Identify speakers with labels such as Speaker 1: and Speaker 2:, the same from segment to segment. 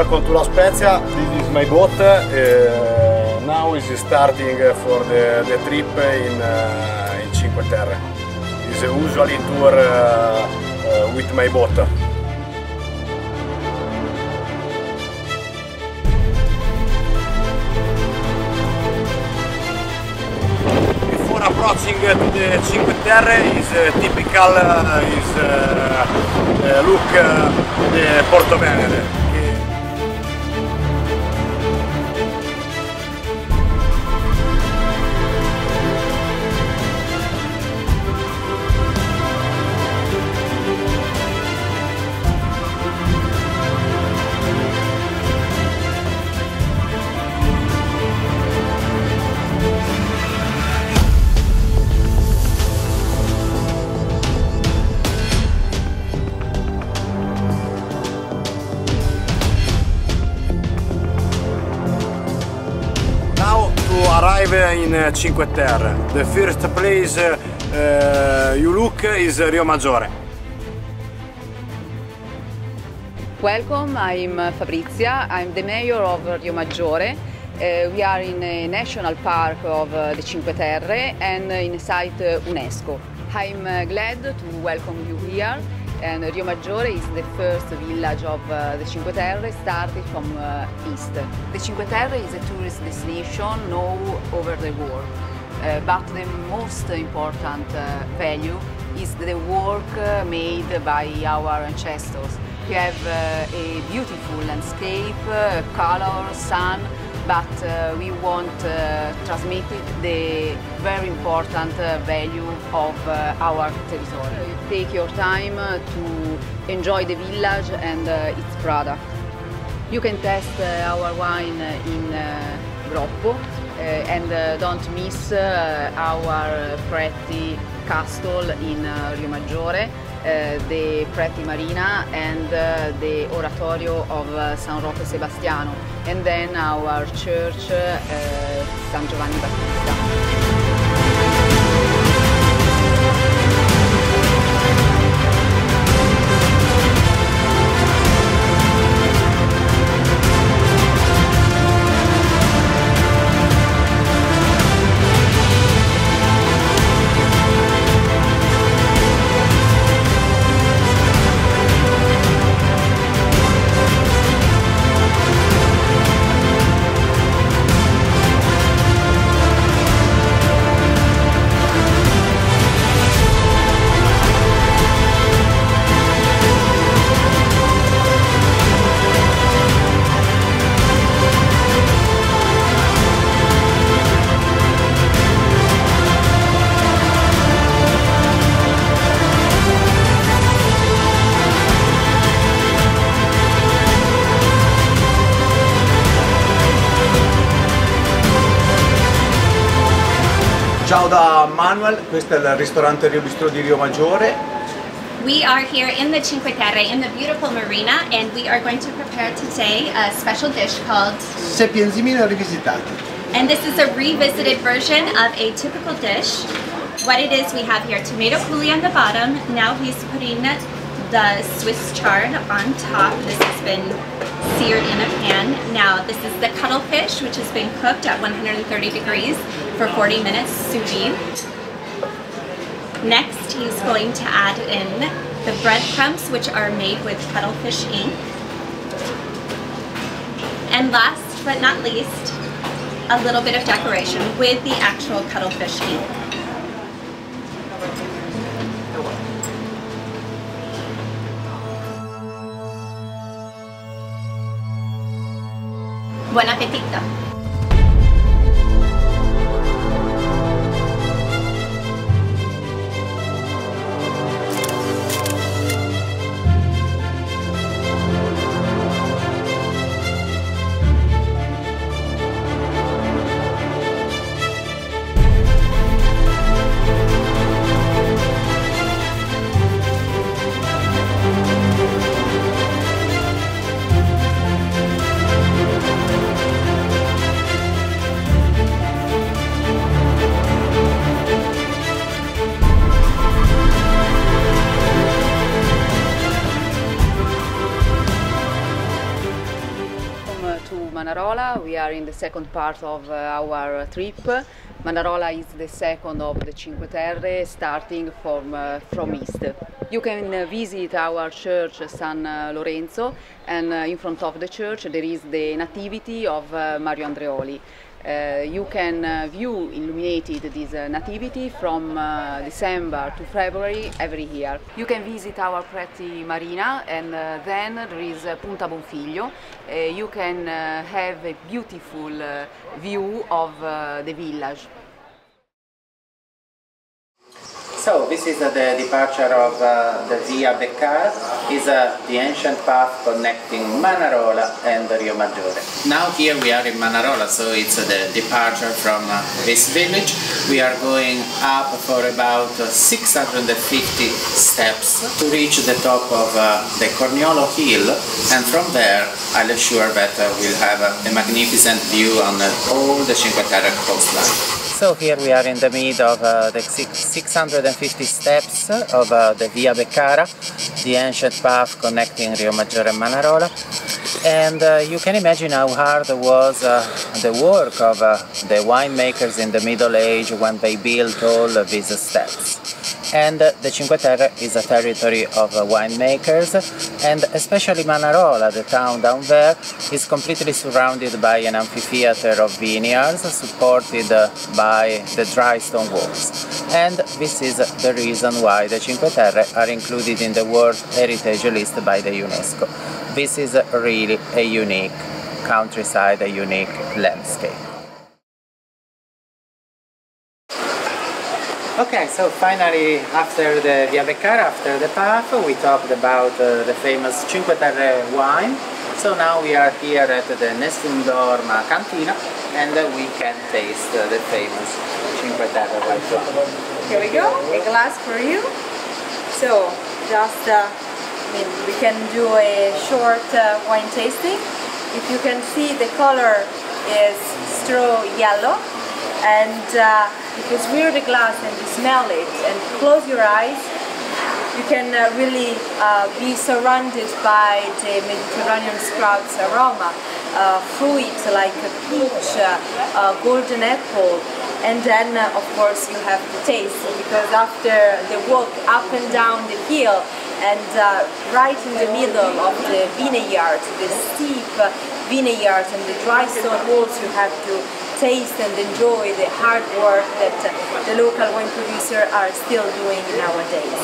Speaker 1: Welcome to La Spezia, this is my boat. Uh, now is starting for the, the trip in, uh, in Cinque Terre. It's usually tour uh, uh, with my boat. Before approaching to the Cinque Terre is uh, typical is look the Porto Venere. In Cinque Terre. The first place uh, you look is Rio Maggiore.
Speaker 2: Welcome, I'm Fabrizia, I'm the mayor of Rio Maggiore. Uh, we are in a national park of uh, the Cinque Terre and in a site UNESCO. I'm glad to welcome you here and Rio Maggiore is the first village of uh, the Cinque Terre started from uh, east. The Cinque Terre is a tourist destination known over the world. Uh, but the most important uh, value is the work uh, made by our ancestors. We have uh, a beautiful landscape, color, sun, but uh, we want uh, transmit the very important uh, value of uh, our territory. Take your time uh, to enjoy the village and uh, its product. You can test uh, our wine in Groppo and don't miss our pretty castle in uh, Rio Maggiore, uh, the pretty marina and uh, the oratorio of uh, San Rocco Sebastiano and then our church San Giovanni Battista.
Speaker 3: Ciao da Manuel, questo è il ristorante Rio Bistro di Rio Maggiore.
Speaker 4: We are here in the Cinque Terre in the beautiful marina and we are going to prepare today a special dish called
Speaker 5: Seppie in zimino rivisitati.
Speaker 4: and this is a revisited version of a typical dish. What it is we have here tomato coulis on the bottom. Now he's putting the Swiss chard on top. This has been seared in a pan. Now this is the cuttlefish which has been cooked at 130 degrees for 40 minutes sous vide. Next, he's going to add in the breadcrumbs, which are made with cuttlefish ink. And last but not least, a little bit of decoration with the actual cuttlefish ink. Buon appetito!
Speaker 2: We are in the second part of uh, our trip. Manarola is the second of the Cinque Terre, starting from, uh, from east. You can uh, visit our church San Lorenzo, and in front of the church there is the Nativity of Mario Andreoli. Uh, you can uh, view illuminated this uh, nativity from uh, December to February every year. You can visit our pretty marina and uh, then there is uh, Punta Bonfiglio. you can have a beautiful view of the village.
Speaker 6: So this is uh, the departure of uh, the Via Beccara, is uh, the ancient path connecting Manarola and Rio Maggiore. Now here we are in Manarola, so it's uh, the departure from uh, this village. We are going up for about uh, 650 steps to reach the top of the Corniolo Hill and from there I'll assure that we'll have a magnificent view on all the Cinque Terre coastline. So here we are in the middle of uh, the 650 steps of uh, the Via Beccara, the ancient path connecting Rio Maggiore and Manarola. And uh, you can imagine how hard was uh, the work of uh, the winemakers in the Middle Age when they built all these steps and the Cinque Terre is a territory of winemakers and especially Manarola, the town down there, is completely surrounded by an amphitheater of vineyards supported by the dry stone walls. And this is the reason why the Cinque Terre are included in the World Heritage List by the UNESCO. This is really a unique countryside, a unique landscape. Okay, so finally, after the Via Beccara, after the path, we talked about uh, the famous Cinque Terre wine. So now we are here at the Nessun Dorma Cantina and uh, we can taste uh, the famous Cinque Terre wine.
Speaker 7: Here we go, a glass for you. So, just, uh, I mean, we can do a short uh, wine tasting. If you can see, the color is straw yellow and uh, you smear the glass and you smell it and close your eyes. You can uh, really uh, be surrounded by the Mediterranean scrubs aroma uh, fruit like a peach, uh, uh, golden apple. And then of course you have to taste because after the walk up and down the hill and right in the middle of the vineyard, the steep vineyards and the dry stone walls you have to taste and enjoy the hard work that the local wine producers are still doing nowadays.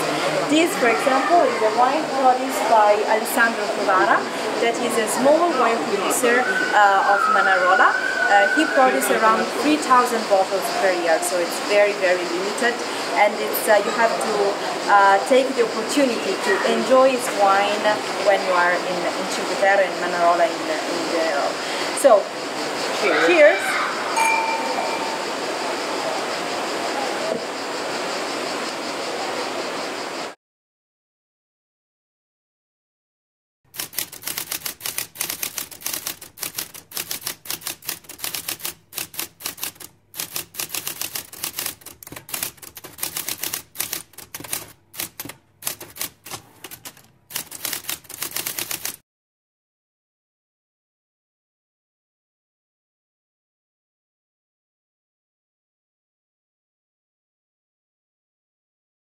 Speaker 7: This, for example, is a wine produced by Alessandro Covara, that is a small wine producer uh, of Manarola. Uh, he produces around 3,000 bottles per year, so it's very, very limited. And it's uh, you have to uh, take the opportunity to enjoy his wine when you are in, in Cinque Terre and Manarola in, in the... So, cheers. cheers.